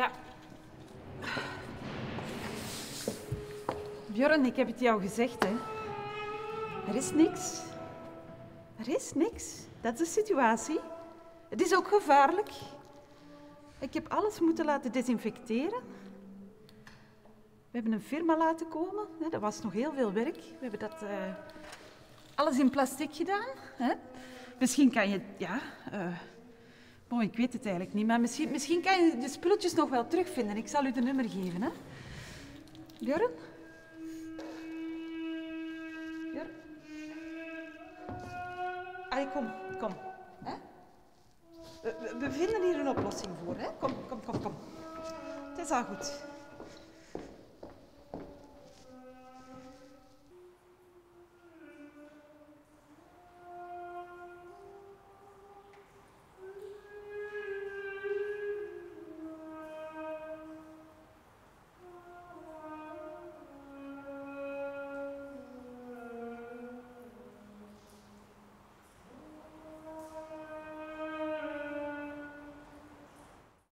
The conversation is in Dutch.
Ja. Björn, ik heb het jou gezegd, hè. Er is niks. Er is niks. Dat is de situatie. Het is ook gevaarlijk. Ik heb alles moeten laten desinfecteren. We hebben een firma laten komen. Dat was nog heel veel werk. We hebben dat eh, alles in plastic gedaan. Hè. Misschien kan je, ja, eh, bon, ik weet het eigenlijk niet, maar misschien, misschien kan je de spulletjes nog wel terugvinden. Ik zal u de nummer geven, hè. Björn? Kom, kom. Hè? We- we vinden hier een oplossing voor, hè. Kom, kom, kom, kom. Het is al goed.